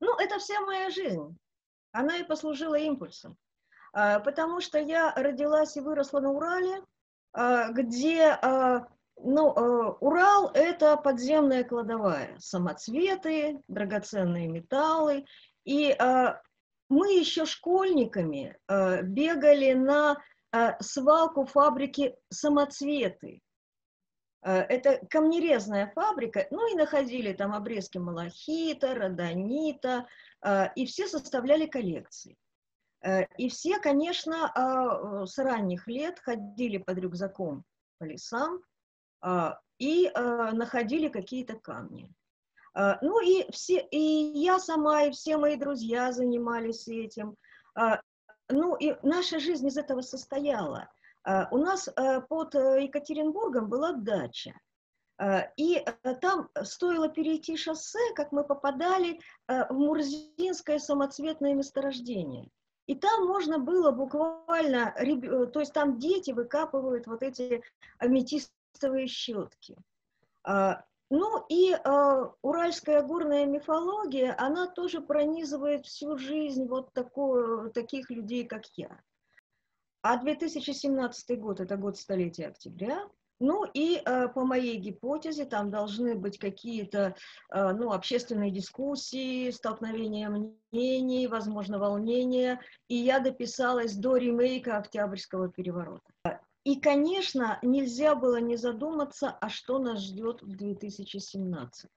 Ну, это вся моя жизнь. Она и послужила импульсом. А, потому что я родилась и выросла на Урале, а, где а, ну, Урал – это подземная кладовая, самоцветы, драгоценные металлы. И мы еще школьниками бегали на свалку фабрики самоцветы. Это камнерезная фабрика, ну и находили там обрезки малахита, родонита, и все составляли коллекции. Э, и все, конечно, а, с ранних лет ходили под рюкзаком по лесам а, и находили какие-то камни. Ну и, все, и я сама, и все мои друзья занимались этим. Ну и наша жизнь из этого состояла. У нас под Екатеринбургом была дача. И там стоило перейти шоссе, как мы попадали в Мурзинское самоцветное месторождение. И там можно было буквально, э, то есть там дети выкапывают вот эти аметистовые щетки. А, ну и э, уральская горная мифология, она тоже пронизывает всю жизнь вот такую, таких людей, как я. А 2017 год – это год столетия октября, ну и э, по моей гипотезе там должны быть какие-то э, ну, общественные дискуссии, столкновения мнений, возможно, волнения. И я дописалась до ремейка Октябрьского переворота. И, конечно, нельзя было не задуматься, а что нас ждет в 2017.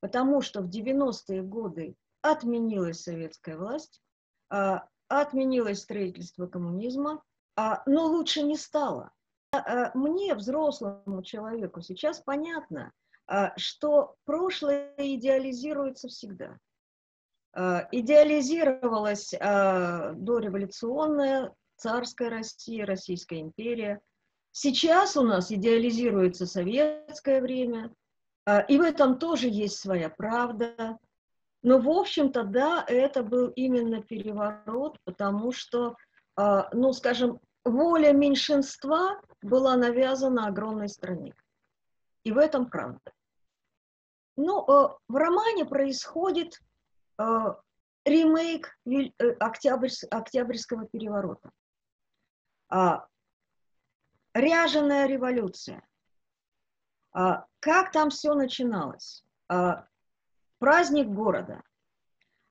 Потому что в 90-е годы отменилась советская власть, э, отменилось строительство коммунизма, но лучше не стало. Э, мне, взрослому человеку, сейчас понятно, что прошлое идеализируется всегда. Идеализировалась дореволюционная царская Россия, Российская империя. Сейчас у нас идеализируется советское время, и в этом тоже есть своя правда. Но, в общем-то, да, это был именно переворот, потому что, ну, скажем, воля меньшинства была навязана огромной стране. И в этом правда. Ну, э, в романе происходит э, ремейк э, Октябрьского переворота. А, ряженая революция. А, как там все начиналось? А, праздник города,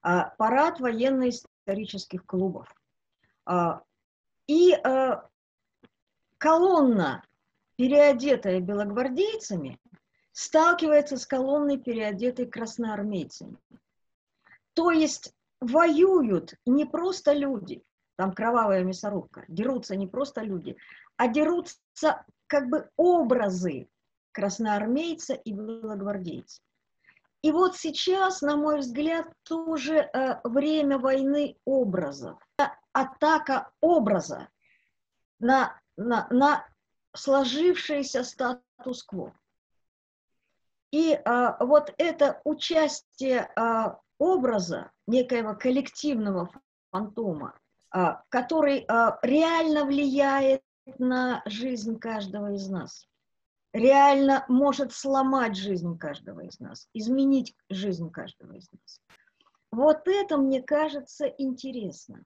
парад военно-исторических клубов. И колонна, переодетая белогвардейцами, сталкивается с колонной, переодетой красноармейцами. То есть воюют не просто люди, там кровавая мясорубка, дерутся не просто люди, а дерутся как бы образы красноармейца и белогвардейца. И вот сейчас, на мой взгляд, тоже э, время войны образов. Атака образа на на, на сложившийся статус-кво. И а, вот это участие а, образа некоего коллективного фантома, а, который а, реально влияет на жизнь каждого из нас, реально может сломать жизнь каждого из нас, изменить жизнь каждого из нас. Вот это, мне кажется, интересно.